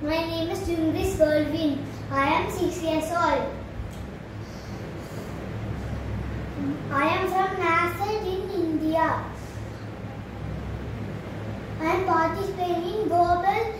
My name is Jim Reeves Goldwin. I am six years old. I am from Nasset in India. I am participating in Global